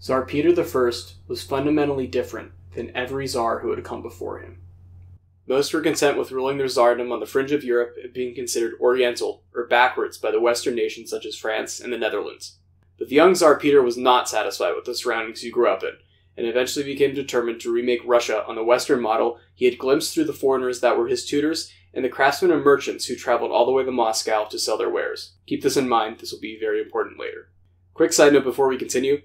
Tsar Peter I was fundamentally different than every Tsar who had come before him. Most were content with ruling their Tsardom on the fringe of Europe and being considered Oriental or backwards by the Western nations such as France and the Netherlands. But the young Tsar Peter was not satisfied with the surroundings he grew up in, and eventually became determined to remake Russia on the Western model he had glimpsed through the foreigners that were his tutors and the craftsmen and merchants who traveled all the way to Moscow to sell their wares. Keep this in mind, this will be very important later. Quick side note before we continue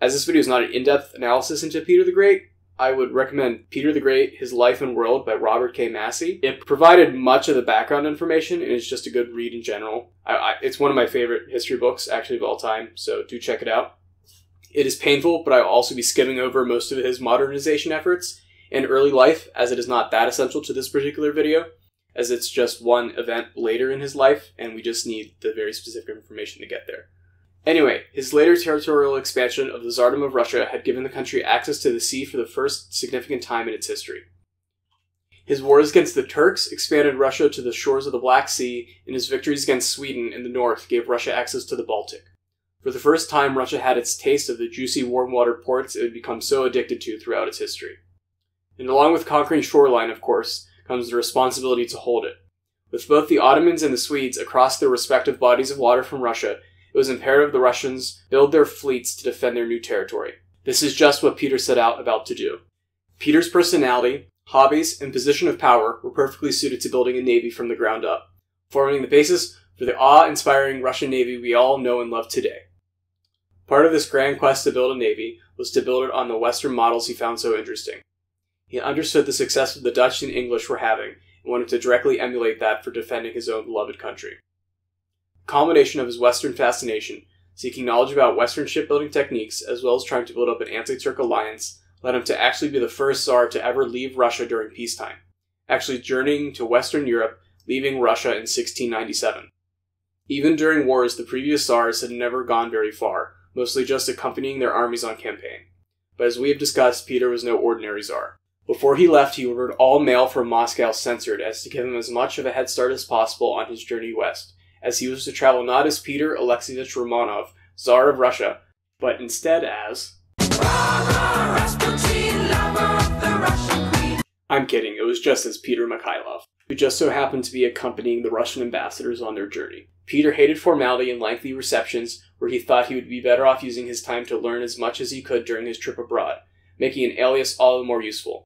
as this video is not an in depth analysis into Peter the Great, I would recommend Peter the Great, His Life and World by Robert K. Massie. It provided much of the background information and it's just a good read in general. I, I, it's one of my favorite history books, actually, of all time, so do check it out. It is painful, but I'll also be skimming over most of his modernization efforts in early life, as it is not that essential to this particular video, as it's just one event later in his life, and we just need the very specific information to get there. Anyway, his later territorial expansion of the Tsardom of Russia had given the country access to the sea for the first significant time in its history. His wars against the Turks expanded Russia to the shores of the Black Sea, and his victories against Sweden in the north gave Russia access to the Baltic. For the first time, Russia had its taste of the juicy warm water ports it had become so addicted to throughout its history. And along with conquering shoreline, of course, comes the responsibility to hold it. With both the Ottomans and the Swedes across their respective bodies of water from Russia, it was imperative the Russians build their fleets to defend their new territory. This is just what Peter set out about to do. Peter's personality, hobbies, and position of power were perfectly suited to building a navy from the ground up, forming the basis for the awe-inspiring Russian navy we all know and love today. Part of this grand quest to build a navy was to build it on the Western models he found so interesting. He understood the success the Dutch and English were having and wanted to directly emulate that for defending his own beloved country culmination of his Western fascination, seeking knowledge about Western shipbuilding techniques, as well as trying to build up an anti Turk alliance, led him to actually be the first Tsar to ever leave Russia during peacetime, actually journeying to Western Europe, leaving Russia in 1697. Even during wars, the previous Tsars had never gone very far, mostly just accompanying their armies on campaign. But as we have discussed, Peter was no ordinary Tsar. Before he left, he ordered all mail from Moscow censored as to give him as much of a head start as possible on his journey west, as he was to travel not as Peter Alexeyevich Romanov, Tsar of Russia, but instead as. I'm kidding, it was just as Peter Mikhailov, who just so happened to be accompanying the Russian ambassadors on their journey. Peter hated formality and lengthy receptions, where he thought he would be better off using his time to learn as much as he could during his trip abroad, making an alias all the more useful.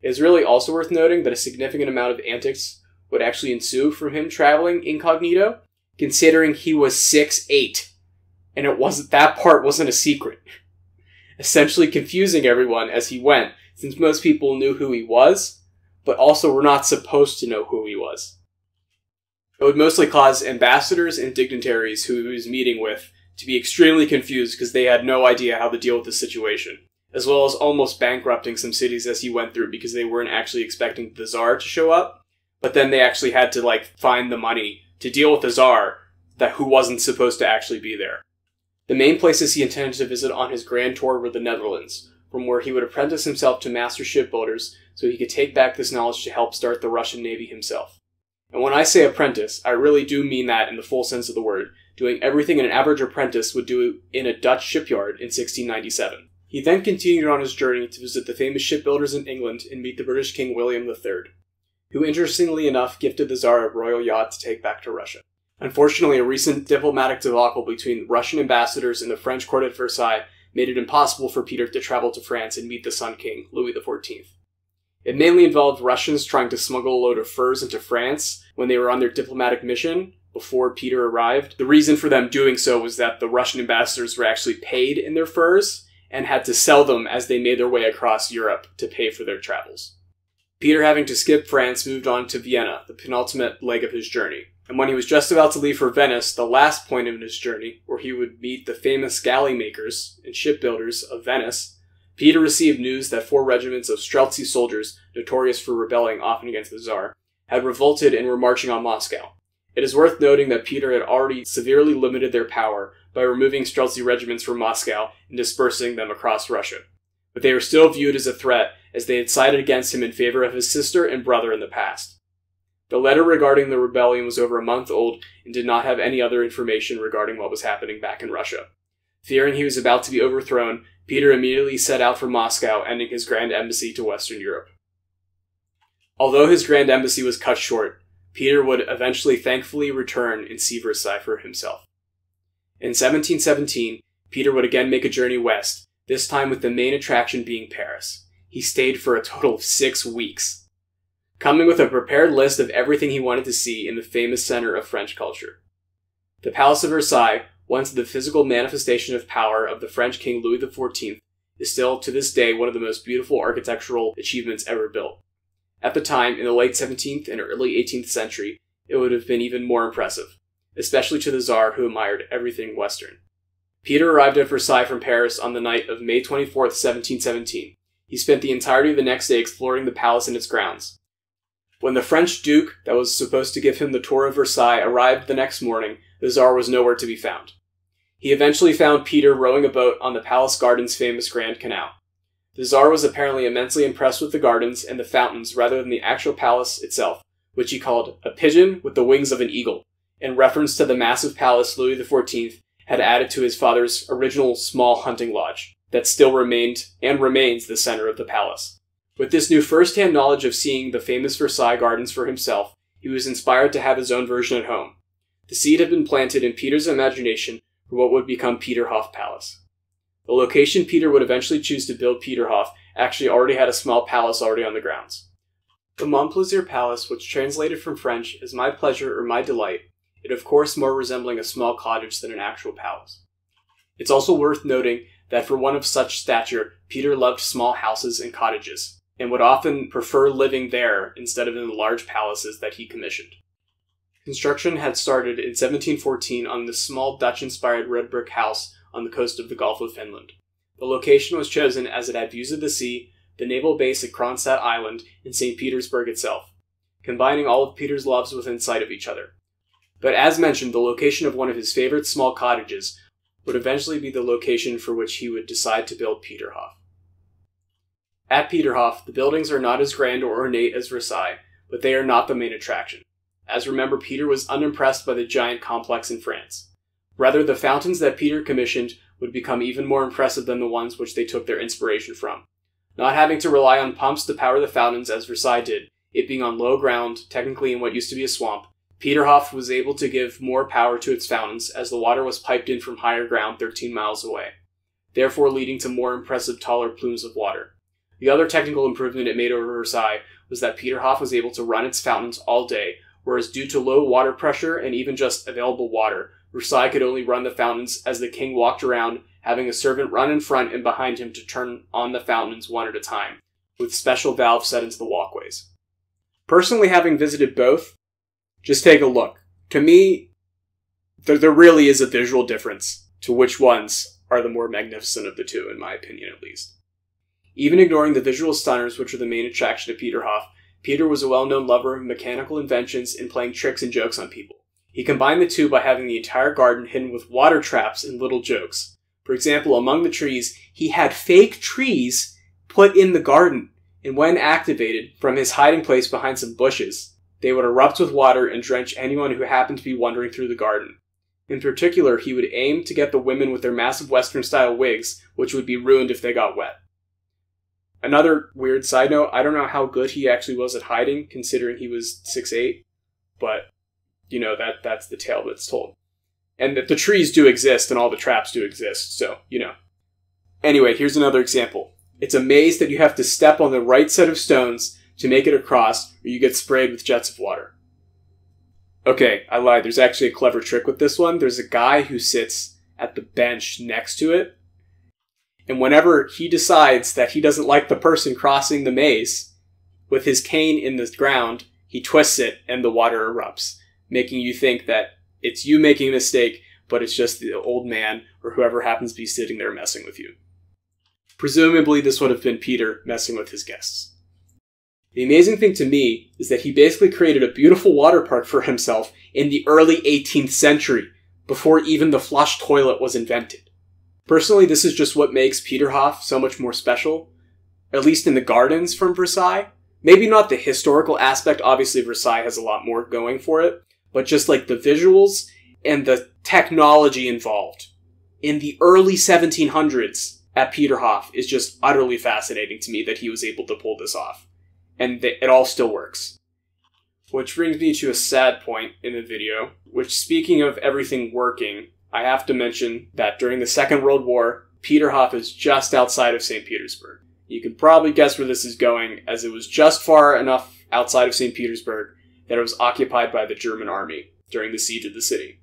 It is really also worth noting that a significant amount of antics would actually ensue from him traveling incognito, considering he was six eight, and it wasn't that part wasn't a secret. Essentially confusing everyone as he went, since most people knew who he was, but also were not supposed to know who he was. It would mostly cause ambassadors and dignitaries who he was meeting with to be extremely confused because they had no idea how to deal with the situation, as well as almost bankrupting some cities as he went through because they weren't actually expecting the czar to show up, but then they actually had to like find the money to deal with the Tsar that who wasn't supposed to actually be there. The main places he intended to visit on his grand tour were the Netherlands, from where he would apprentice himself to master shipbuilders so he could take back this knowledge to help start the Russian Navy himself. And when I say apprentice, I really do mean that in the full sense of the word, doing everything an average apprentice would do in a Dutch shipyard in 1697. He then continued on his journey to visit the famous shipbuilders in England and meet the British King William III who interestingly enough gifted the Tsar a royal yacht to take back to Russia. Unfortunately, a recent diplomatic debacle between Russian ambassadors and the French court at Versailles made it impossible for Peter to travel to France and meet the Sun King, Louis XIV. It mainly involved Russians trying to smuggle a load of furs into France when they were on their diplomatic mission before Peter arrived. The reason for them doing so was that the Russian ambassadors were actually paid in their furs and had to sell them as they made their way across Europe to pay for their travels. Peter, having to skip France, moved on to Vienna, the penultimate leg of his journey. And when he was just about to leave for Venice, the last point of his journey, where he would meet the famous galley makers and shipbuilders of Venice, Peter received news that four regiments of Streltsy soldiers, notorious for rebelling often against the Tsar, had revolted and were marching on Moscow. It is worth noting that Peter had already severely limited their power by removing Streltsy regiments from Moscow and dispersing them across Russia. But they were still viewed as a threat as they had sided against him in favor of his sister and brother in the past. The letter regarding the rebellion was over a month old and did not have any other information regarding what was happening back in Russia. Fearing he was about to be overthrown, Peter immediately set out for Moscow, ending his grand embassy to Western Europe. Although his grand embassy was cut short, Peter would eventually thankfully return and see Versailles for himself. In 1717, Peter would again make a journey west, this time with the main attraction being Paris. He stayed for a total of six weeks, coming with a prepared list of everything he wanted to see in the famous center of French culture. The Palace of Versailles, once the physical manifestation of power of the French King Louis XIV, is still to this day one of the most beautiful architectural achievements ever built. At the time, in the late 17th and early 18th century, it would have been even more impressive, especially to the Tsar who admired everything Western. Peter arrived at Versailles from Paris on the night of May 24, 1717. He spent the entirety of the next day exploring the palace and its grounds. When the French duke that was supposed to give him the tour of Versailles arrived the next morning, the Tsar was nowhere to be found. He eventually found Peter rowing a boat on the palace garden's famous Grand Canal. The Tsar was apparently immensely impressed with the gardens and the fountains rather than the actual palace itself, which he called a pigeon with the wings of an eagle, in reference to the massive palace Louis XIV had added to his father's original small hunting lodge that still remained and remains the center of the palace. With this new first-hand knowledge of seeing the famous Versailles gardens for himself, he was inspired to have his own version at home. The seed had been planted in Peter's imagination for what would become Peterhof Palace. The location Peter would eventually choose to build Peterhof actually already had a small palace already on the grounds. The Montplaisir Palace, which translated from French as my pleasure or my delight, it of course more resembling a small cottage than an actual palace. It's also worth noting that for one of such stature, Peter loved small houses and cottages, and would often prefer living there instead of in the large palaces that he commissioned. Construction had started in 1714 on this small Dutch inspired red brick house on the coast of the Gulf of Finland. The location was chosen as it had views of the sea, the naval base at Kronstadt Island, and St. Petersburg itself, combining all of Peter's loves within sight of each other. But as mentioned, the location of one of his favorite small cottages would eventually be the location for which he would decide to build Peterhof. At Peterhof, the buildings are not as grand or ornate as Versailles, but they are not the main attraction. As remember, Peter was unimpressed by the giant complex in France. Rather, the fountains that Peter commissioned would become even more impressive than the ones which they took their inspiration from. Not having to rely on pumps to power the fountains as Versailles did, it being on low ground, technically in what used to be a swamp, Peterhof was able to give more power to its fountains as the water was piped in from higher ground 13 miles away, therefore leading to more impressive taller plumes of water. The other technical improvement it made over Versailles was that Peterhof was able to run its fountains all day, whereas due to low water pressure and even just available water, Versailles could only run the fountains as the king walked around, having a servant run in front and behind him to turn on the fountains one at a time, with special valves set into the walkways. Personally, having visited both, just take a look. To me, there, there really is a visual difference to which ones are the more magnificent of the two, in my opinion at least. Even ignoring the visual stunners, which are the main attraction of Peterhof, Peter was a well known lover of mechanical inventions and playing tricks and jokes on people. He combined the two by having the entire garden hidden with water traps and little jokes. For example, among the trees, he had fake trees put in the garden, and when activated from his hiding place behind some bushes, they would erupt with water and drench anyone who happened to be wandering through the garden. In particular, he would aim to get the women with their massive Western style wigs, which would be ruined if they got wet. Another weird side note I don't know how good he actually was at hiding, considering he was six eight, but, you know, that that's the tale that's told. And that the trees do exist and all the traps do exist, so, you know. Anyway, here's another example. It's a maze that you have to step on the right set of stones to make it across, or you get sprayed with jets of water. Okay, I lied. There's actually a clever trick with this one. There's a guy who sits at the bench next to it, and whenever he decides that he doesn't like the person crossing the maze, with his cane in the ground, he twists it and the water erupts, making you think that it's you making a mistake, but it's just the old man or whoever happens to be sitting there messing with you. Presumably, this would have been Peter messing with his guests. The amazing thing to me is that he basically created a beautiful water park for himself in the early 18th century, before even the flush toilet was invented. Personally, this is just what makes Peterhof so much more special, at least in the gardens from Versailles. Maybe not the historical aspect, obviously Versailles has a lot more going for it, but just like the visuals and the technology involved. in the early 1700s at Peterhof is just utterly fascinating to me that he was able to pull this off. And th- it all still works. Which brings me to a sad point in the video, which speaking of everything working, I have to mention that during the Second World War, Peterhof is just outside of St. Petersburg. You can probably guess where this is going, as it was just far enough outside of St. Petersburg that it was occupied by the German army during the siege of the city.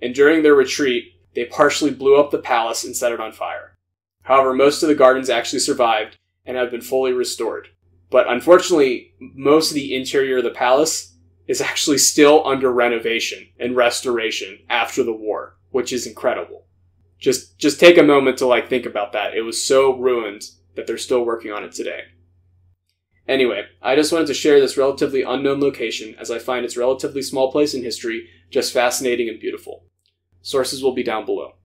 And during their retreat, they partially blew up the palace and set it on fire. However, most of the gardens actually survived and have been fully restored. But unfortunately, most of the interior of the palace is actually still under renovation and restoration after the war, which is incredible. Just just take a moment to like think about that. It was so ruined that they're still working on it today. Anyway, I just wanted to share this relatively unknown location as I find its relatively small place in history just fascinating and beautiful. Sources will be down below.